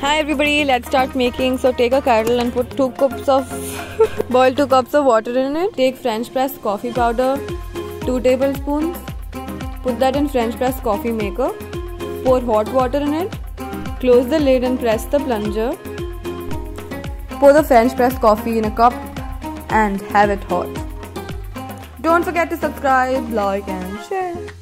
Hi everybody, let's start making. So take a kettle and put 2 cups of boil 2 cups of water in it. Take french press coffee powder 2 tablespoons. Put that in french press coffee maker. Pour hot water in it. Close the lid and press the plunger. Pour the french press coffee in a cup and have it hot. Don't forget to subscribe, like and share.